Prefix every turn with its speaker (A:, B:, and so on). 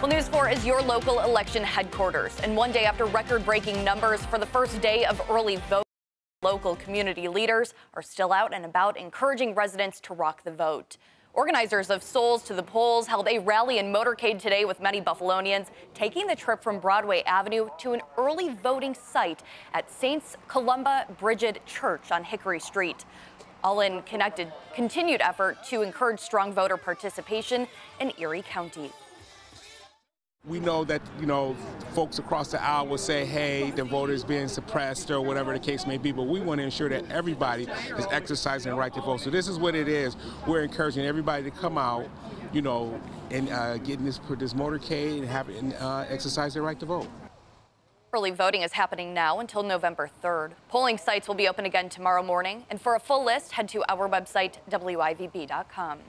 A: Well, News 4 is your local election headquarters. And one day after record breaking numbers for the first day of early voting, local community leaders are still out and about encouraging residents to rock the vote. Organizers of Souls to the Polls held a rally and motorcade today with many Buffalonians taking the trip from Broadway Avenue to an early voting site at Saints Columba Brigid Church on Hickory Street. All in connected continued effort to encourage strong voter participation in Erie County.
B: We know that, you know, folks across the aisle will say, hey, the voter is being suppressed or whatever the case may be, but we want to ensure that everybody is exercising the right to vote. So this is what it is. We're encouraging everybody to come out, you know, and uh, get in this, this motorcade and have and, uh, exercise their right to vote.
A: Early voting is happening now until November 3rd. Polling sites will be open again tomorrow morning. And for a full list, head to our website, WIVB.com.